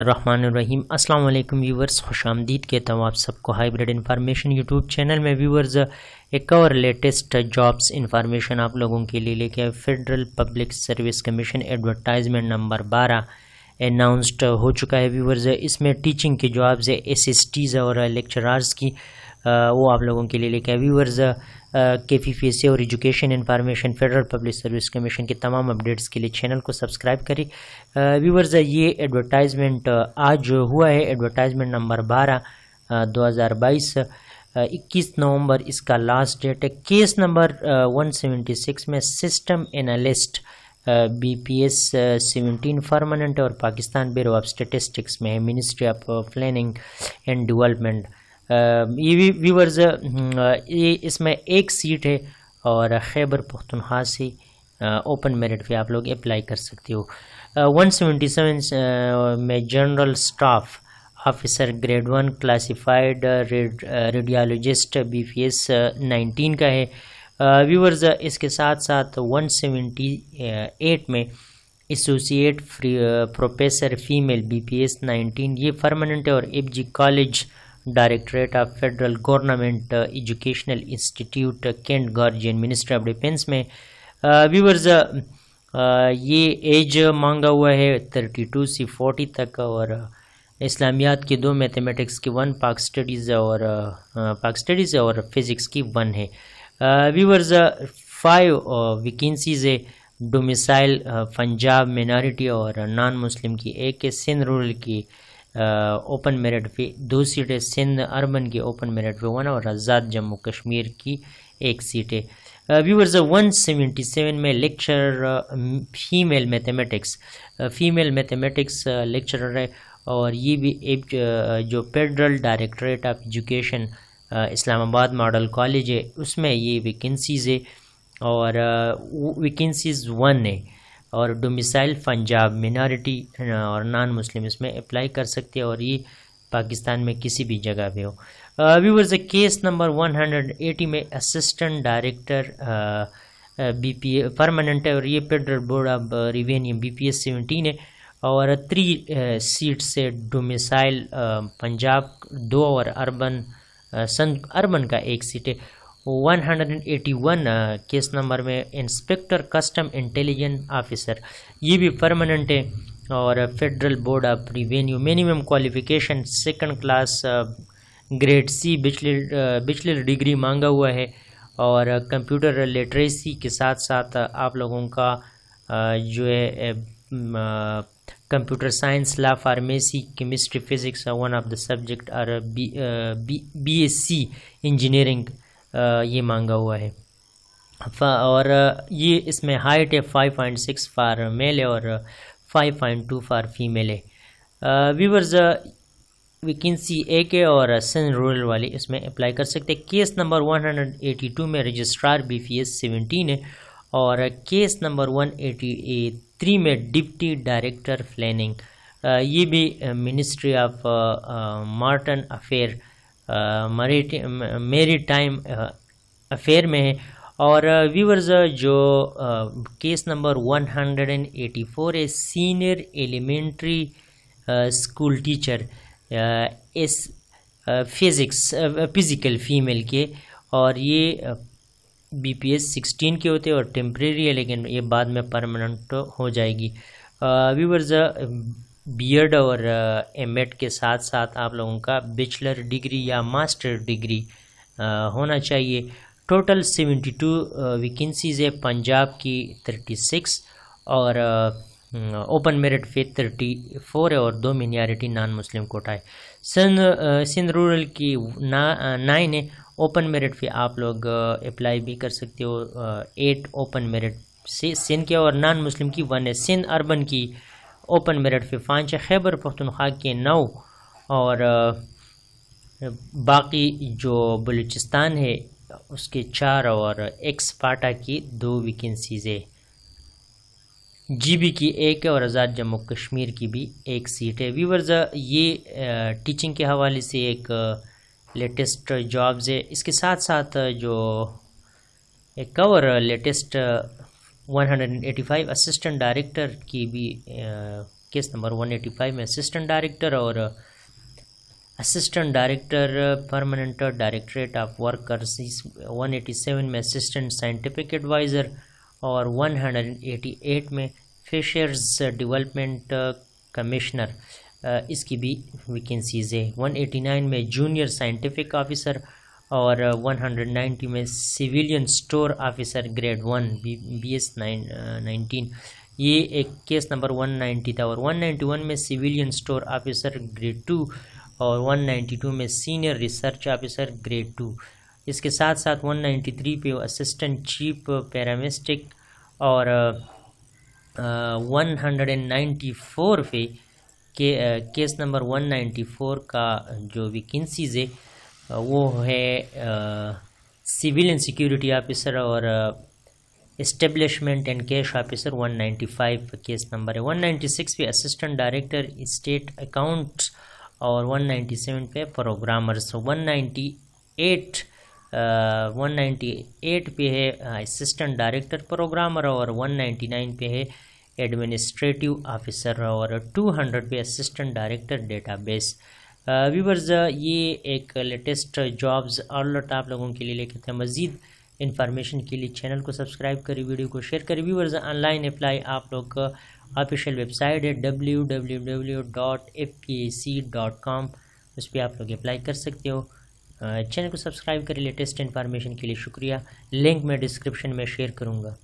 रहीम अस्सलाम वालेकुम व्यूवर्स खुश आमदीद कहता हूँ आप सबको हाइब्रिड इन्फॉर्मेशन यूट्यूब चैनल में। व्यूवर्स, एक और लेटेस्ट जॉब्स इन्फॉर्मेशन आप लोगों के लिए लेके आए federal public service commission advertisement number बारह अनाउंसड हो चुका है व्यूवर्स। इसमें टीचिंग के जॉब्स है एस और लेक्चरार्स की वो आप लोगों के लिए लेके आए व्यूवर्स के फ़ी फ़ी और education information federal public service commission के तमाम अपडेट्स के लिए चैनल को सब्सक्राइब करें। व्यूवर्स ये एडवर्टाइजमेंट आज हुआ है। एडवर्टाइजमेंट नंबर बारह दो हज़ार बाईस इक्कीस नवंबर इसका लास्ट डेट है। Case number one seventy six में system analyst B P S seventeen permanent और पाकिस्तान ब्यूरो ऑफ़ स्टेटिस्टिक्स में है। Ministry of planning and development ये व्यूवर्स ये इसमें एक सीट है और खैबर पख्तनख्वा से ओपन मेरिट पे आप लोग अप्लाई कर सकते हो। वन सेवेंटी सेवन में general staff officer grade one classified radiologist B P S nineteen का है। व्यूवर्स इसके साथ साथ वन सेवेंटी एट में associate professor female B P S nineteen ये परमानेंट है और F G college directorate of federal government educational institute cantt garrison ministry of defence में। व्यूवर्स uh, uh, ये एज मांगा हुआ है थर्टी टू से फोर्टी तक और इस्लामियात की दो मैथमेटिक्स की वन पाक स्टडीज़ और पाक स्टडीज़ और फिज़िक्स की वन है। व्यूवर्स फाइव वैकेंसीज़ है। डोमिसाइल पंजाब मिनारिटी और नॉन मुस्लिम की एक है। सिंध रूरल की ओपन मेरिट पे, दो सीटें, सिंध अर्बन की ओपन मेरिट पे वन और आज़ाद जम्मू कश्मीर की एक seat. Viewers one seventy seven में lecture female mathematics female mathematics lecturer है और ये भी एक जो federal directorate of education Islamabad model college है, उसमें ये वैकेंसीज़ है और वैकेंसीज़ वन है। और डोमिसाइल पंजाब मिनॉरिटी और नॉन मुस्लिम इसमें अप्लाई कर सकते हैं और ये पाकिस्तान में किसी भी जगह पे हो। व्यूवर्स केस नंबर 180 में assistant director B P permanent है और ये federal board of revenue B P S seventeen है और थ्री सीट से डोमिसाइल पंजाब, दो और अर्बन सन अर्बन का एक सीट है। 181 केस नंबर में इंस्पेक्टर कस्टम इंटेलिजेंस ऑफिसर ये भी परमानेंट है, और federal board of revenue minimum qualification second class grade C bachelor degree मांगा हुआ है, और कंप्यूटर लिटरेसी के साथ साथ आप लोगों का जो है computer science law pharmacy chemistry physics one of the subject और B B S C engineering ये मांगा हुआ है। और ये इसमें हाइट है five point six for male है और five point two for female है। व्यूवर्स वैकेंसी एक है और सन रूरल वाले इसमें अप्लाई कर सकते हैं। केस नंबर 182 में registrar B P S seventeen है और केस नंबर 183 में डिप्टी डायरेक्टर प्लानिंग ये भी ministry of maritime affair maritime affair में है। और व्यूवर्स जो केस नंबर 184 है, सीनियर एलिमेंट्री स्कूल टीचर इस फिज़िक्स फ़िज़िकल फीमेल के। और ये बी पी एस सिक्सटीन के होते हैं और टेम्प्रेरी है, लेकिन ये बाद में परमानेंट हो जाएगी। व्यूवर्स बीएड और एम के साथ साथ आप लोगों का बैचलर डिग्री या मास्टर डिग्री होना चाहिए। टोटल सेवेंटी टू वैकेंसीज़ है पंजाब की थर्टी सिक्स और ओपन मेरिट पे थर्टी फोर है और दो मिनियरिटी नॉन मुस्लिम कोटा है। सिंध सिंध रूरल की ना नाइन है। ओपन मेरिट पे आप लोग अप्लाई भी कर सकते हो। एट ओपन मेरिट से सिंध के और नॉन मुस्लिम की वन है। सिंध अर्बन की ओपन मेरिट पाँच खैबर पख्तनख्वा के नौ और बाकी जो बलूचिस्तान है, उसके चार और एक्स पाटा की दो वैकेंसीज़ है। जीबी की एक है और आज़ाद जम्मू कश्मीर की भी एक सीट है। व्यूवर्स ये टीचिंग के हवाले से एक लेटेस्ट जॉब्स है। इसके साथ साथ जो, एक और लेटेस्ट 185 असिस्टेंट डायरेक्टर की भी केस नंबर 185 में असिस्टेंट डायरेक्टर और assistant director permanent directorate of workers 187 में असिस्टेंट साइंटिफिक एडवाइज़र और 188 में फिशर्स डेवलपमेंट कमिश्नर इसकी भी वैकेंसीज़ है। 189 में जूनियर साइंटिफिक ऑफिसर और 190 में civilian store officer grade one B B S nine ये एक केस नंबर 190 था और 191 में civilian store officer grade two और 192 में senior research officer grade two इसके साथ साथ 193 पे असिस्टेंट चीफ पैरामिस्टिक और one hundred and ninety four पे के केस नंबर 194 का जो वैकेंसीज है वो है सिविल एंड सिक्योरिटी ऑफिसर और establishment and cash officer 195 case number है। 196 पे असिस्टेंट डायरेक्टर स्टेट अकाउंट्स और 197 पे प्रोग्रामर्स 198 वन नाइन्टी एट पे है असिस्टेंट डायरेक्टर प्रोग्रामर और 199 पे है एडमिनिस्ट्रेटिव ऑफिसर और 200 पे असिस्टेंट डायरेक्टर डेटाबेस व्यूवर्स, ये एक लेटेस्ट जॉब्स अलर्ट आप लोगों के लिए लेके हैं मज़ीद इन्फॉर्मेशन के लिए चैनल को सब्सक्राइब करें वीडियो को शेयर करें व्यूवर्स, ऑनलाइन अप्लाई आप लोग का ऑफिशियल वेबसाइट है W W W dot F P A C dot com उस पर आप लोग अप्लाई कर सकते हो। चैनल को सब्सक्राइब करें लेटेस्ट इन्फॉर्मेशन के लिए शुक्रिया। लिंक मैं डिस्क्रिप्शन में शेयर करूँगा।